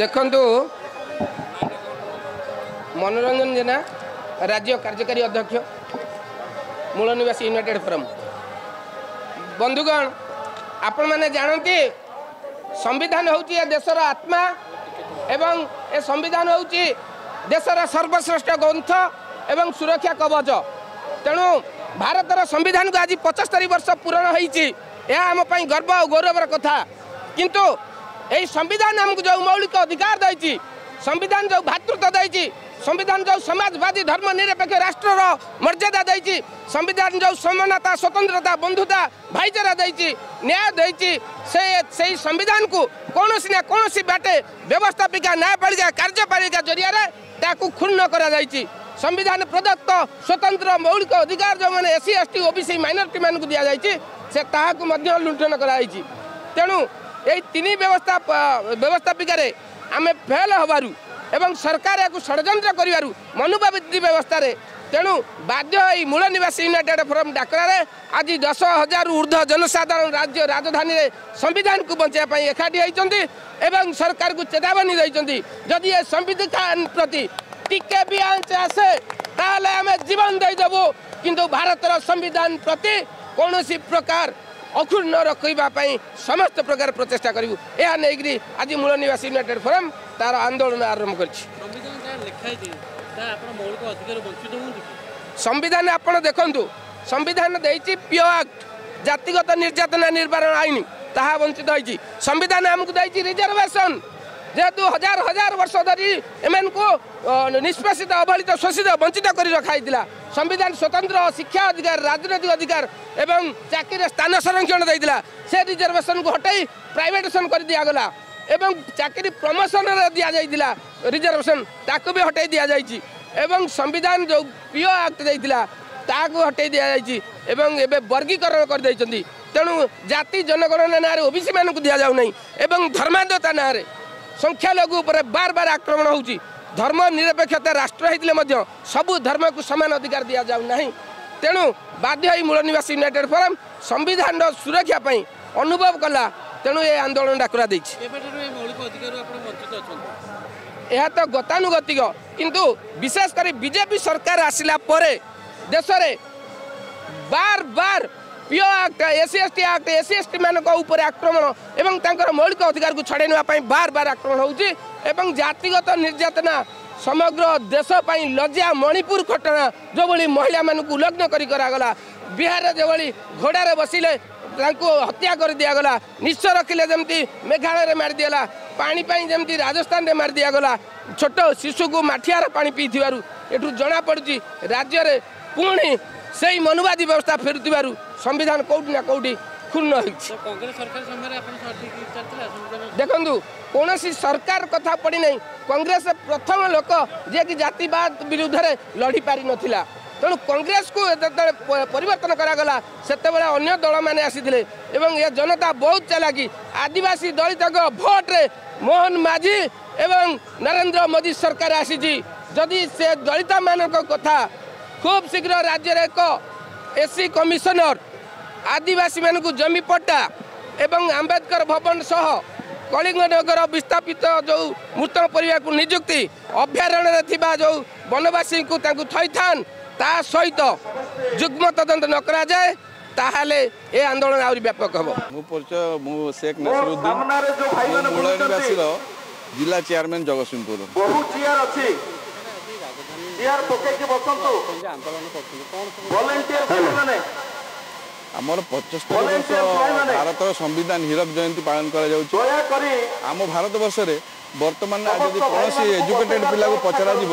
ଦେଖନ୍ତୁ ମନୋରଞ୍ଜନ ଜେନା ରାଜ୍ୟ କାର୍ଯ୍ୟକାରୀ ଅଧ୍ୟକ୍ଷ ମୂଳ ନିବାସୀ ୟୁନାଇଟେଡ଼ ଫୋରମ୍ ବନ୍ଧୁଗଣ ଆପଣମାନେ ଜାଣନ୍ତି ସମ୍ବିଧାନ ହେଉଛି ଏ ଦେଶର ଆତ୍ମା ଏବଂ ଏ ସମ୍ବିଧାନ ହେଉଛି ଦେଶର ସର୍ବଶ୍ରେଷ୍ଠ ଗ୍ରନ୍ଥ ଏବଂ ସୁରକ୍ଷା କବଚ ତେଣୁ ଭାରତର ସମ୍ବିଧାନକୁ ଆଜି ପଚସ୍ତରୀ ବର୍ଷ ପୂରଣ ହୋଇଛି ଏହା ଆମ ପାଇଁ ଗର୍ବ ଆଉ ଗୌରବର କଥା କିନ୍ତୁ এই সংবিধান আমি যে মৌলিক অধিকার দিয়েছি সংবিধান যে ভাতৃত্ব দিয়েছি সংবিধান যে সমাজবাদী ধর্ম নিরপেক্ষ রাষ্ট্রর মর্যাদা দিয়েছি সংবিধান যে সমানতা স্বতন্ত্রতা বন্ধুতা ভাইচারা দিয়েছি ন্যায় দিয়েছি সে সেই সংবিধানকু কৌশি না কৌশি বাটে ব্যবস্থাপিকা ন্যায়পালিকা কার্যপালিকা জরিয়ারে তাকে ক্ষুণ্ণ করা যাই সংবিধান প্রদত্ত স্বতন্ত্র মৌলিক অধিকার যে এসি এসটি ওবিসি মাইনরিটি মানুষ দিয়া যাই সে তাহলে লুণ্ঠন করা হয়েছে তেণু এই তিন ব্যবস্থা ব্যবস্থাপিকারে আমি ফেল হবার এবং সরকার এখন ষড়যন্ত্র করবার মনুবাবিধি ব্যবস্থায় তেমন বাধ্য হয়ে মূল নিবাসী ইউনাইটেড ফোরম ডাকরারে আজ দশ হাজার ঊর্ধ্ব জনসাধারণ রাজ্য রাজধানী সংবিধানক বঞ্চাই একাঠি হয়েছেন এবং সরকার চেতাবনী দিয়েছেন যদি এ সংবিধান প্রতি টিকে বি আঞ্চ আসে তাহলে আমি জীবন দিয়ে দেবু কিন্তু ভারতের সংবিধান প্রতি কোণী প্রকার ଅକ୍ଷୁର୍ଣ୍ଣ ରଖିବା ପାଇଁ ସମସ୍ତ ପ୍ରକାର ପ୍ରଚେଷ୍ଟା କରିବୁ ଏହା ନେଇକରି ଆଜି ମୂଳ ନିବାସୀ ୟୁନାଇଟେଡ୍ ଫୋରମ୍ ତାର ଆନ୍ଦୋଳନ ଆରମ୍ଭ କରିଛି ସମ୍ବିଧାନ ଆପଣ ଦେଖନ୍ତୁ ସମ୍ବିଧାନ ଦେଇଛି ପିଓ ଆକ୍ଟ ଜାତିଗତ ନିର୍ଯାତନା ନିବାରଣ ଆଇନ ତାହା ବଞ୍ଚିତ ହୋଇଛି ସମ୍ବିଧାନ ଆମକୁ ଦେଇଛି ରିଜର୍ଭେସନ୍ ଯେହେତୁ ହଜାର ହଜାର ବର୍ଷ ଧରି ଏମାନଙ୍କୁ ନିଷ୍ପେଷିତ ଅବହେଳିତ ଶୋଷିତ ବଞ୍ଚିତ କରି ରଖାଯାଇଥିଲା ସମ୍ବିଧାନ ସ୍ୱତନ୍ତ୍ର ଶିକ୍ଷା ଅଧିକାର ରାଜନୈତିକ ଅଧିକାର ଏବଂ ଚାକିରିରେ ସ୍ଥାନ ସଂରକ୍ଷଣ ଦେଇଥିଲା ସେ ରିଜର୍ଭେସନକୁ ହଟାଇ ପ୍ରାଇଭେଟେସନ୍ କରି ଦିଆଗଲା ଏବଂ ଚାକିରି ପ୍ରମୋସନରେ ଦିଆଯାଇଥିଲା ରିଜର୍ଭେସନ୍ ତାକୁ ବି ହଟାଇ ଦିଆଯାଇଛି ଏବଂ ସମ୍ବିଧାନ ଯେଉଁ ପିଓ ଆକ୍ଟ ଦେଇଥିଲା ତାହାକୁ ହଟାଇ ଦିଆଯାଇଛି ଏବଂ ଏବେ ବର୍ଗୀକରଣ କରିଦେଇଛନ୍ତି ତେଣୁ ଜାତି ଜନଗଣନା ନାଁରେ ଓବିସି ମାନଙ୍କୁ ଦିଆଯାଉନାହିଁ ଏବଂ ଧର୍ମାନ୍ଧତା ନାଁରେ ସଂଖ୍ୟାଲଘୁ ଉପରେ ବାର ବାର ଆକ୍ରମଣ ହେଉଛି ଧର୍ମ ନିରପେକ୍ଷତା ରାଷ୍ଟ୍ର ହୋଇଥିଲେ ମଧ୍ୟ ସବୁ ଧର୍ମକୁ ସମାନ ଅଧିକାର ଦିଆଯାଉନାହିଁ ତେଣୁ ବାଧ୍ୟ ହୋଇ ମୂଳନିବାସୀ ୟୁନାଇଟେଡ୍ ଫୋରମ୍ ସମ୍ବିଧାନର ସୁରକ୍ଷା ପାଇଁ ଅନୁଭବ କଲା ତେଣୁ ଏ ଆନ୍ଦୋଳନ ଡାକରା ଦେଇଛି ଏହା ତ ଗତାନୁଗତିକ କିନ୍ତୁ ବିଶେଷ କରି ବିଜେପି ସରକାର ଆସିଲା ପରେ ଦେଶରେ ବାର ବାର PO act SC ST act SC ST ମାନଙ୍କ ଉପରେ ଆକ୍ରମଣ ଏବଂ ତାଙ୍କର ମୌଳିକ ଅଧିକାରକୁ ଛଡ଼ାଇ ନେବା ପାଇଁ ବାର ବାର ଆକ୍ରମଣ ହେଉଛି ଏବଂ ଜାତିଗତ ନିର୍ଯାତନା ସମଗ୍ର ଦେଶ ପାଇଁ ଲଜ୍ଜା ମଣିପୁର ଘଟଣା ଯେଉଁଭଳି ମହିଳାମାନଙ୍କୁ ଉଲଗ୍ନ କରି କରାଗଲା ବିହାରରେ ଯେଉଁଭଳି ଘୋଡ଼ାରେ ବସିଲେ ତାଙ୍କୁ ହତ୍ୟା କରି ଦିଆଗଲା ନିଶ୍ଚ ରଖିଲେ ଯେମିତି ମେଘାଳୟରେ ମାରି ଦିଗଲା ପାଣି ପାଇଁ ଯେମିତି ରାଜସ୍ଥାନରେ ମାରି ଦିଆଗଲା ଛୋଟ ଶିଶୁକୁ ମାଠିଆର ପାଣି ପିଇଥିବାରୁ ଏଠୁ ଜଣାପଡ଼ୁଛି ରାଜ୍ୟରେ ପୁଣି ସେଇ ମନୁବାଦୀ ବ୍ୟବସ୍ଥା ଫେରୁଥିବାରୁ संविधान कौटी ना कौटी ক্ষুণ্ণ হয়েছে দেখুন কোণী সরকার কথা পড়ি না কংগ্রেস প্রথম লোক যে কি জাতিবাদ বিধে লড়ি পারি নথিলা তেমন কংগ্রেস কু যেতবে পরিবর্তন করাগলা সেতবে অন্য দল মানে আসিলে এবং এ জনতা বহু চালাকি আদিবাসী দলিত ভোটরে মোহন মাঝি এবং নরেন্দ্র মোদি সরকার আসিছি যদি সে দলিত মান কথা খুব শীঘ্র রাজ্যের এক এসি কমিশনর ଆଦିବାସୀମାନଙ୍କୁ ଜମି ପଟ୍ଟା ଏବଂ ଆମ୍ବେଦକର ଭବନ ସହ କଳିଙ୍ଗନଗର ବିସ୍ଥାପିତ ଯେଉଁ ମୃତ ପରିବାକୁ ନିଯୁକ୍ତି ଅଭୟାରଣ୍ୟରେ ଥିବା ଯେଉଁ ବନବାସୀଙ୍କୁ ତାଙ୍କୁ ଥଇଥାନ ତା ସହିତ ଯୁଗ୍ମ ତଦନ୍ତ ନ କରାଯାଏ ତାହେଲେ ଏ ଆନ୍ଦୋଳନ ଆହୁରି ବ୍ୟାପକ ହେବ ମୁଁ ପରିଚୟ ମୁଁ ଶେଖ ନସିରୁଦ୍ଦିନବାସୀର ଜିଲ୍ଲା ଚେୟାରମ୍ୟାନ ଜଗତସିଂହପୁର ଆନ୍ଦୋଳନ କରୁଛନ୍ତି ଆମର ପଚସ୍ତରୀ ବର୍ଷ ଭାରତର ସମ୍ବିଧାନ ହୀରକ ଜୟନ୍ତୀ ପାଳନ କରାଯାଉଛି ଆମ ଭାରତ ବର୍ଷରେ ବର୍ତ୍ତମାନ ଯଦି କୌଣସି ଏଜୁକେଟେଡ଼ ପିଲାକୁ ପଚରାଯିବ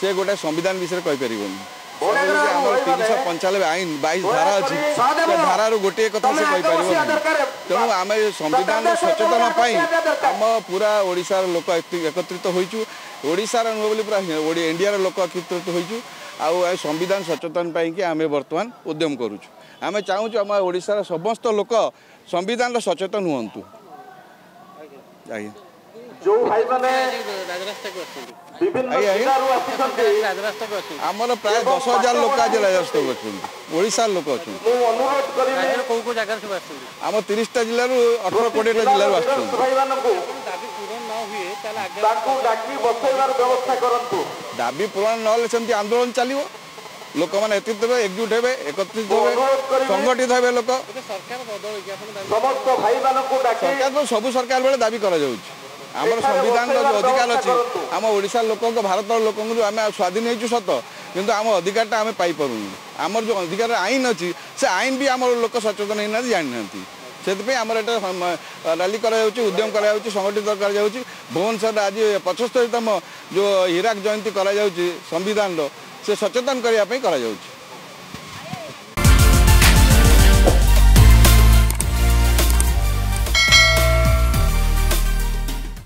ସେ ଗୋଟେ ସମ୍ବିଧାନ ବିଷୟରେ କହିପାରିବନି ଆମର ତିନିଶହ ପଞ୍ଚାନବେ ଆଇନ ବାଇଶ ଧାରା ଅଛି ସେ ଧାରାରୁ ଗୋଟିଏ କଥା ସେ କହିପାରିବ ତେଣୁ ଆମେ ସମ୍ବିଧାନ ସଚେତନ ପାଇଁ ଆମ ପୁରା ଓଡ଼ିଶାର ଲୋକ ଏକତ୍ରିତ ହୋଇଛୁ ଓଡ଼ିଶାର ନୁହେଁ ବୋଲି ପୁରା ଇଣ୍ଡିଆର ଲୋକ ଏକତ୍ରିତ ହୋଇଛୁ ଆଉ ସମ୍ବିଧାନ ସଚେତନ ପାଇଁକି ଆମେ ବର୍ତ୍ତମାନ ଉଦ୍ୟମ କରୁଛୁ ଆମେ ଚାହୁଁଛୁ ଆମ ଓଡ଼ିଶାର ସମସ୍ତ ଲୋକ ସମ୍ବିଧାନର ସଚେତନ ହୁଅନ୍ତୁ ଆମର ପ୍ରାୟ ଦଶ ହଜାର ଲୋକ ଆମ ତିରିଶଟା ଜିଲ୍ଲାରୁ ଦାବି ପୂରଣ ନହେଲେ ସେମିତି ଆନ୍ଦୋଳନ ଚାଲିବ ଲୋକମାନେ ଏକତ୍ରିତ ହେବେ ଏକଜୁଟ ହେବେ ଏକତ୍ରିତ ହେବେ ସଂଗଠିତ ହେବେ ଲୋକ ସରକାର ସବୁ ସରକାର ବେଳେ ଦାବି କରାଯାଉଛି ଆମର ସମ୍ବିଧାନର ଯେଉଁ ଅଧିକାର ଅଛି ଆମ ଓଡ଼ିଶା ଲୋକଙ୍କ ଭାରତର ଲୋକଙ୍କୁ ଯେଉଁ ଆମେ ସ୍ୱାଧୀନ ହେଇଛୁ ସତ କିନ୍ତୁ ଆମ ଅଧିକାରଟା ଆମେ ପାଇପାରୁନୁ ଆମର ଯେଉଁ ଅଧିକାର ଆଇନ ଅଛି ସେ ଆଇନ ବି ଆମର ଲୋକ ସଚେତନ ହେଇନାହାନ୍ତି ଜାଣିନାହାନ୍ତି ସେଥିପାଇଁ ଆମର ଏଇଟା ରାଲି କରାଯାଉଛି ଉଦ୍ୟମ କରାଯାଉଛି ସଂଗଠିତ କରାଯାଉଛି ଭୁବନେଶ୍ୱରରେ ଆଜି ପଞ୍ଚସ୍ତରୀତମ ଯେଉଁ ହୀରାକ ଜୟନ୍ତୀ କରାଯାଉଛି ସମ୍ବିଧାନର ସେ ସଚେତନ କରିବା ପାଇଁ କରାଯାଉଛି